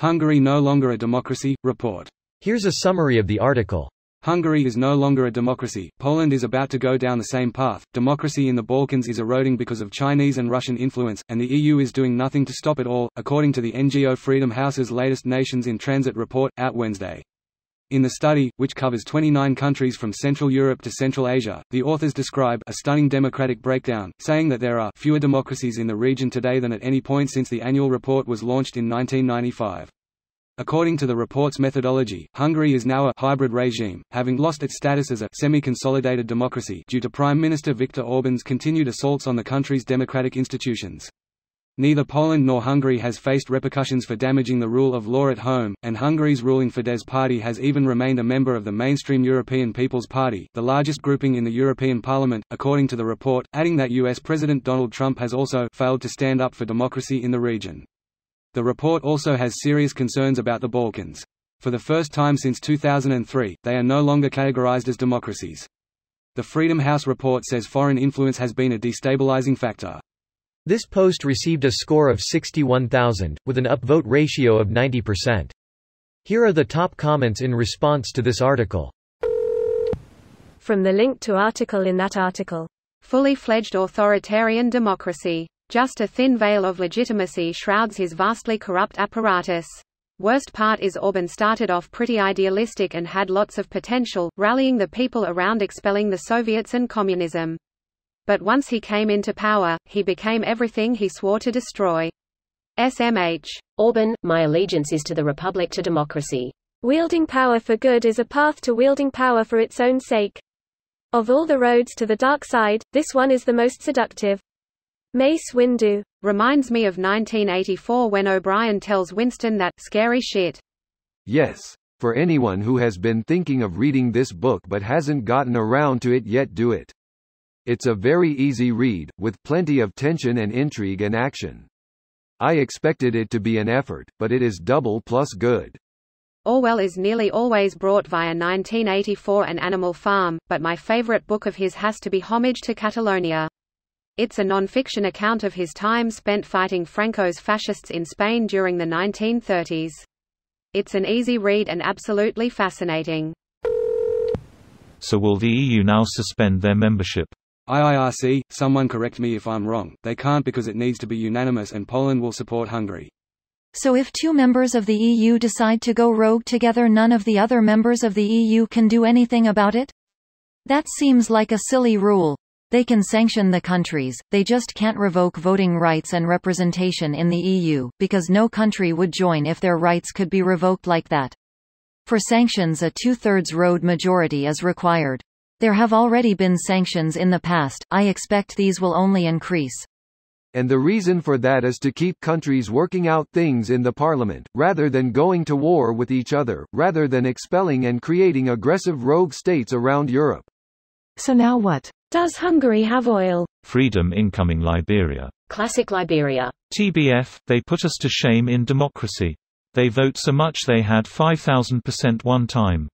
Hungary no longer a democracy, report. Here's a summary of the article. Hungary is no longer a democracy, Poland is about to go down the same path, democracy in the Balkans is eroding because of Chinese and Russian influence, and the EU is doing nothing to stop it all, according to the NGO Freedom House's latest Nations in Transit report, out Wednesday. In the study, which covers 29 countries from Central Europe to Central Asia, the authors describe a stunning democratic breakdown, saying that there are fewer democracies in the region today than at any point since the annual report was launched in 1995. According to the report's methodology, Hungary is now a hybrid regime, having lost its status as a semi-consolidated democracy due to Prime Minister Viktor Orban's continued assaults on the country's democratic institutions. Neither Poland nor Hungary has faced repercussions for damaging the rule of law at home, and Hungary's ruling Fidesz party has even remained a member of the mainstream European People's Party, the largest grouping in the European Parliament, according to the report, adding that US President Donald Trump has also failed to stand up for democracy in the region. The report also has serious concerns about the Balkans. For the first time since 2003, they are no longer categorized as democracies. The Freedom House report says foreign influence has been a destabilizing factor. This post received a score of 61,000, with an upvote ratio of 90%. Here are the top comments in response to this article. From the link to article in that article. Fully fledged authoritarian democracy. Just a thin veil of legitimacy shrouds his vastly corrupt apparatus. Worst part is Orban started off pretty idealistic and had lots of potential, rallying the people around expelling the Soviets and communism. But once he came into power, he became everything he swore to destroy. SMH. Orban, my allegiance is to the republic to democracy. Wielding power for good is a path to wielding power for its own sake. Of all the roads to the dark side, this one is the most seductive. Mace Windu reminds me of 1984 when O'Brien tells Winston that scary shit. Yes. For anyone who has been thinking of reading this book but hasn't gotten around to it yet do it. It's a very easy read, with plenty of tension and intrigue and action. I expected it to be an effort, but it is double plus good. Orwell is nearly always brought via 1984 and Animal Farm, but my favorite book of his has to be Homage to Catalonia. It's a non-fiction account of his time spent fighting Franco's fascists in Spain during the 1930s. It's an easy read and absolutely fascinating. So will the EU now suspend their membership? IIRC, someone correct me if I'm wrong, they can't because it needs to be unanimous and Poland will support Hungary. So if two members of the EU decide to go rogue together none of the other members of the EU can do anything about it? That seems like a silly rule. They can sanction the countries, they just can't revoke voting rights and representation in the EU, because no country would join if their rights could be revoked like that. For sanctions a two-thirds road majority is required. There have already been sanctions in the past, I expect these will only increase. And the reason for that is to keep countries working out things in the parliament, rather than going to war with each other, rather than expelling and creating aggressive rogue states around Europe. So now what? Does Hungary have oil? Freedom incoming Liberia. Classic Liberia. TBF, they put us to shame in democracy. They vote so much they had 5,000% one time.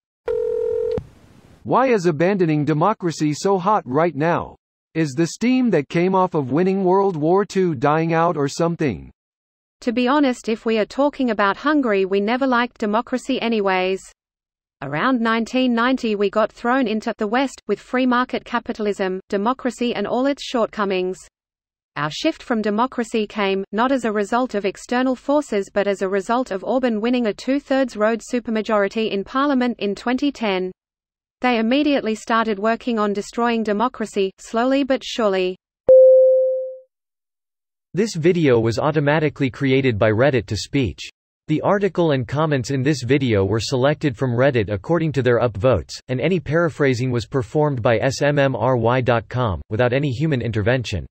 Why is abandoning democracy so hot right now? Is the steam that came off of winning World War II dying out or something? To be honest if we are talking about Hungary we never liked democracy anyways. Around 1990 we got thrown into the West, with free market capitalism, democracy and all its shortcomings. Our shift from democracy came, not as a result of external forces but as a result of Orban winning a two-thirds road supermajority in parliament in 2010. They immediately started working on destroying democracy, slowly but surely. This video was automatically created by Reddit to speech. The article and comments in this video were selected from Reddit according to their upvotes, and any paraphrasing was performed by smmry.com, without any human intervention.